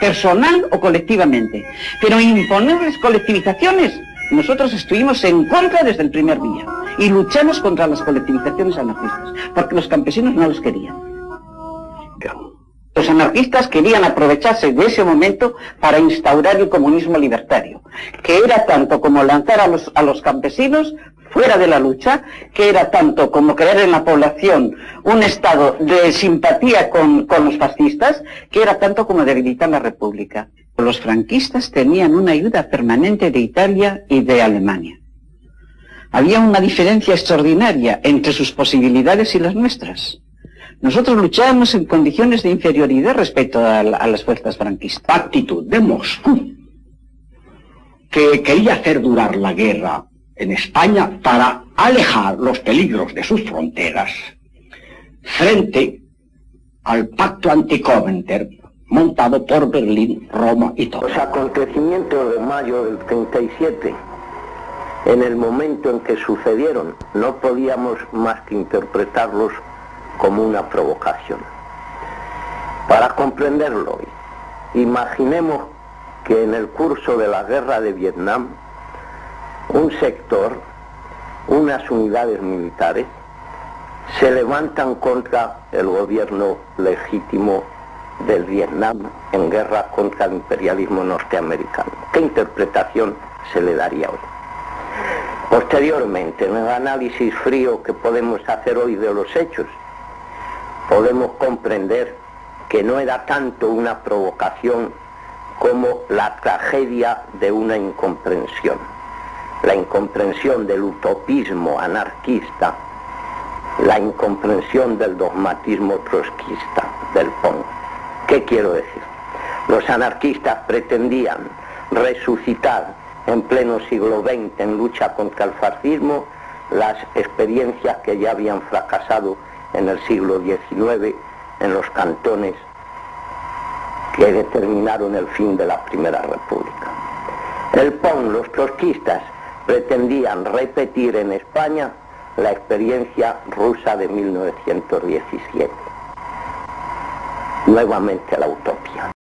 personal o colectivamente. Pero imponerles colectivizaciones, nosotros estuvimos en contra desde el primer día y luchamos contra las colectivizaciones anarquistas, porque los campesinos no los querían. Los anarquistas querían aprovecharse de ese momento para instaurar el comunismo libertario, que era tanto como lanzar a los, a los campesinos fuera de la lucha, que era tanto como crear en la población un estado de simpatía con, los fascistas, que era tanto como debilitar la República. Los franquistas tenían una ayuda permanente de Italia y de Alemania. Había una diferencia extraordinaria entre sus posibilidades y las nuestras. Nosotros luchábamos en condiciones de inferioridad respecto a, a las fuerzas franquistas. Actitud de Moscú, que quería hacer durar la guerra en España para alejar los peligros de sus fronteras frente al pacto anticoventer montado por Berlín, Roma y todo. Los acontecimientos de mayo del 37, en el momento en que sucedieron, no podíamos más que interpretarlos como una provocación. Para comprenderlo, imaginemos que en el curso de la guerra de Vietnam, un sector, unas unidades militares, se levantan contra el gobierno legítimo del Vietnam en guerra contra el imperialismo norteamericano. ¿Qué interpretación se le daría hoy? Posteriormente, en el análisis frío que podemos hacer hoy de los hechos, podemos comprender que no era tanto una provocación como la tragedia de una incomprensión la incomprensión del utopismo anarquista, la incomprensión del dogmatismo trotskista, del PON. ¿Qué quiero decir? Los anarquistas pretendían resucitar en pleno siglo XX en lucha contra el fascismo las experiencias que ya habían fracasado en el siglo XIX en los cantones que determinaron el fin de la Primera República. El PON, los trotskistas, pretendían repetir en España la experiencia rusa de 1917. Nuevamente la utopía.